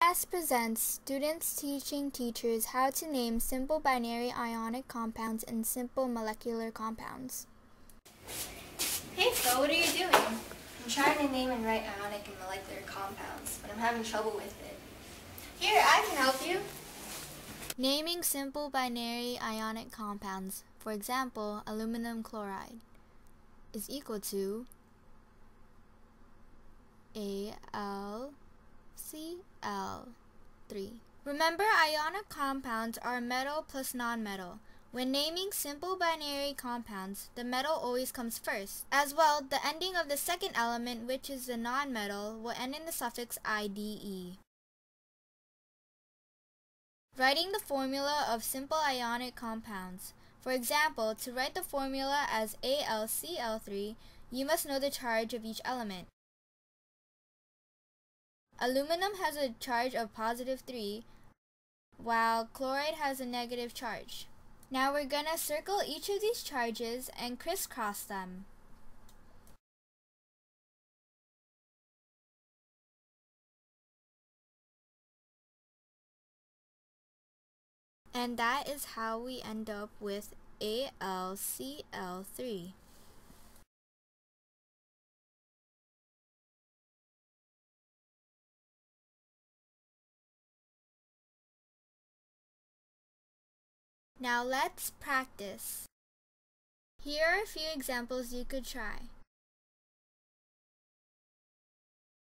class presents students teaching teachers how to name simple binary ionic compounds and simple molecular compounds. Hey Phil, what are you doing? I'm trying to name and write ionic and molecular compounds, but I'm having trouble with it. Here, I can help you. Naming simple binary ionic compounds, for example, aluminum chloride, is equal to AlCl3. Remember, ionic compounds are metal plus nonmetal. When naming simple binary compounds, the metal always comes first. As well, the ending of the second element, which is the nonmetal, will end in the suffix IDE. Writing the formula of simple ionic compounds. For example, to write the formula as AlCl3, you must know the charge of each element. Aluminum has a charge of positive 3, while chloride has a negative charge. Now we're gonna circle each of these charges and crisscross them. And that is how we end up with AlCl3. Now let's practice. Here are a few examples you could try.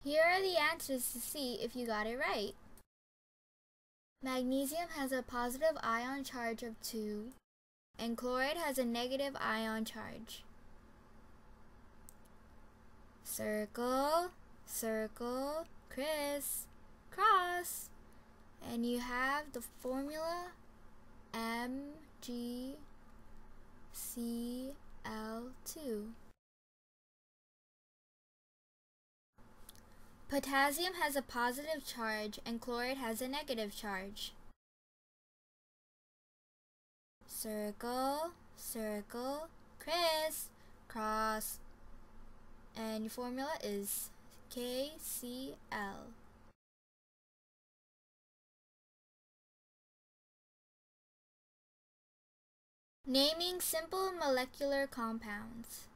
Here are the answers to see if you got it right. Magnesium has a positive ion charge of 2, and chloride has a negative ion charge. Circle, circle, criss, cross, and you have the formula MgCl2. Potassium has a positive charge and chloride has a negative charge. Circle, circle, criss, cross, and your formula is KCl. Naming simple molecular compounds.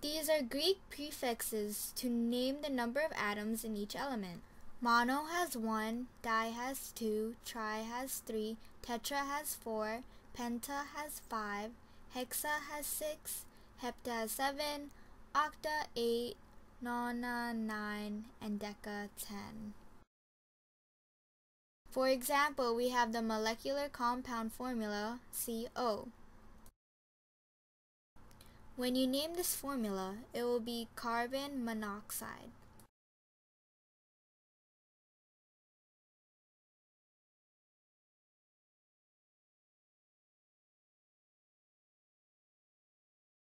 These are Greek prefixes to name the number of atoms in each element. Mono has 1, di has 2, tri has 3, tetra has 4, penta has 5, hexa has 6, hepta has 7, octa 8, nona 9, and deca 10. For example, we have the molecular compound formula CO. When you name this formula, it will be carbon monoxide.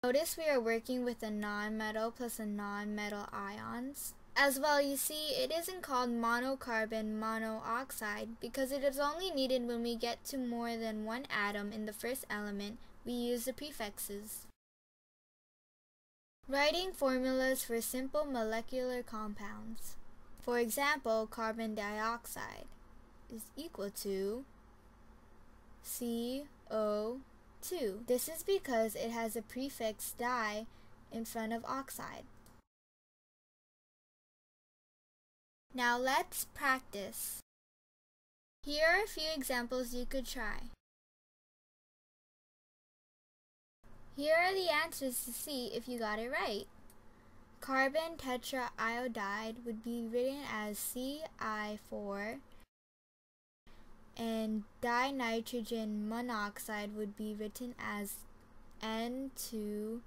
Notice we are working with a nonmetal plus a nonmetal ions. As well, you see, it isn't called monocarbon monoxide because it is only needed when we get to more than one atom in the first element. We use the prefixes. Writing formulas for simple molecular compounds. For example, carbon dioxide is equal to CO2. This is because it has a prefix di in front of oxide. Now let's practice. Here are a few examples you could try. Here are the answers to see if you got it right. Carbon tetraiodide would be written as CI4 and dinitrogen monoxide would be written as N2O.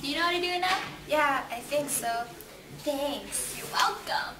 Do you know how to do it now? Yeah, I think so. Thanks. You're welcome.